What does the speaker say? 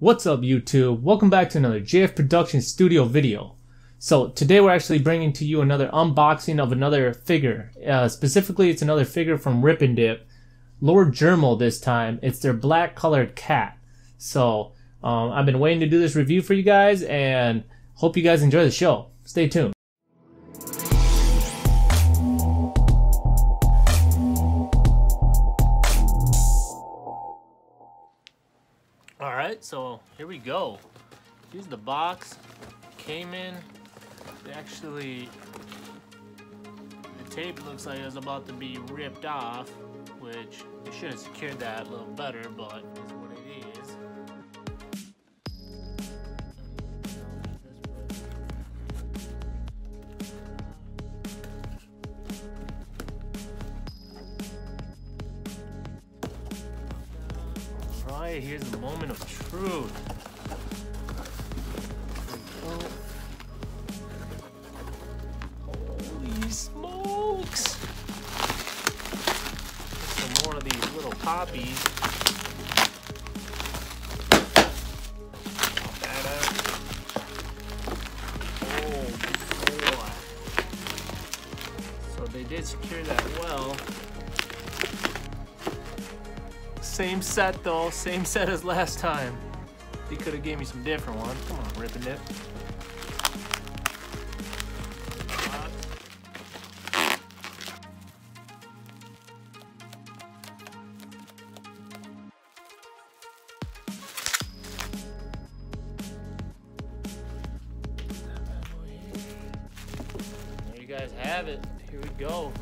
What's up YouTube? Welcome back to another JF Production studio video. So today we're actually bringing to you another unboxing of another figure. Uh, specifically it's another figure from RipnDip. Lord Jermal this time. It's their black colored cat. So um, I've been waiting to do this review for you guys and hope you guys enjoy the show. Stay tuned. All right, so here we go. Here's the box. Came in. Actually, the tape looks like it's about to be ripped off, which they should have secured that a little better, but Alright, here's the moment of truth. Holy smokes! Some more of these little poppies. Oh. So they did secure that well. Same set though, same set as last time. He could have gave me some different ones. Come on, ripping it. You guys have it. Here we go.